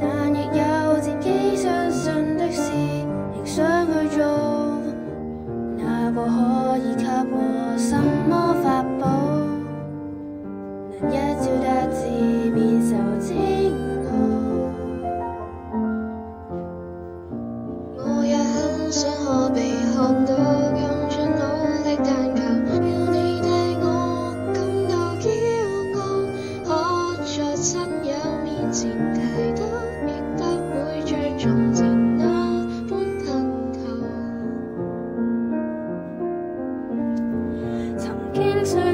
但亦有自己相信的事仍想去做哪个可以给我什么法宝能一朝得志便受煎熬我也很想可悲 kings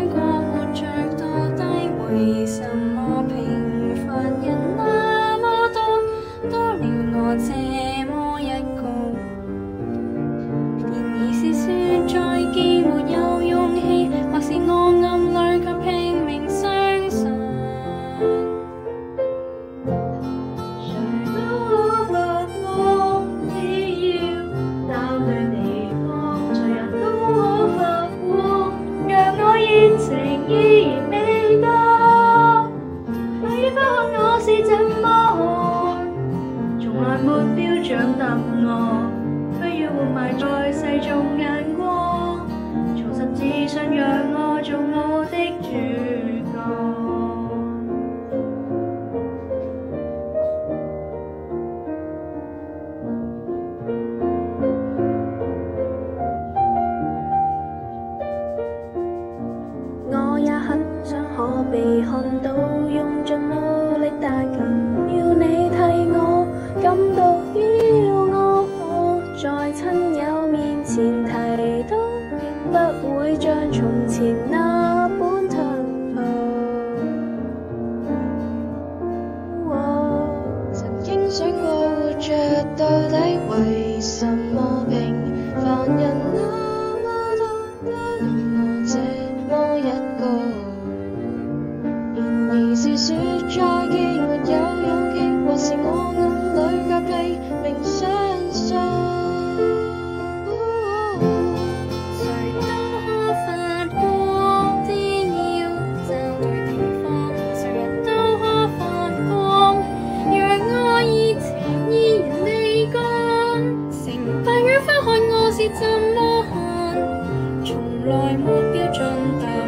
标准答案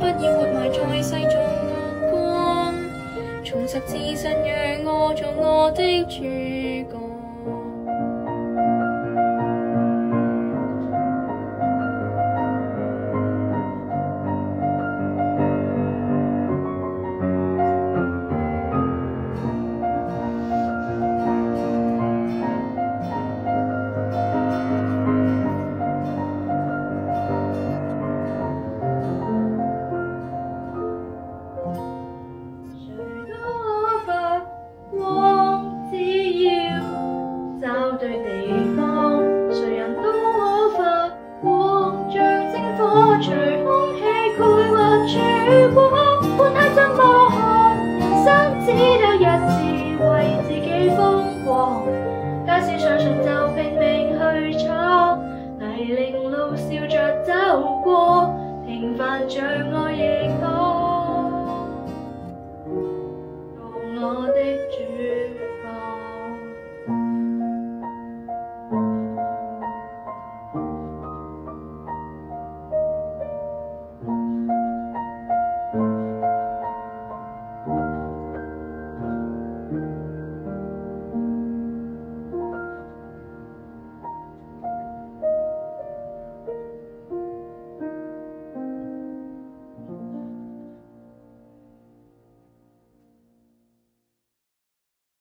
不要活埋在世俗目光。重拾自信让我做我的主角。随空气概或曙光管他怎么看人生只得一次为自己疯狂假使相信就拼命去闯泥泞路笑着走过平凡像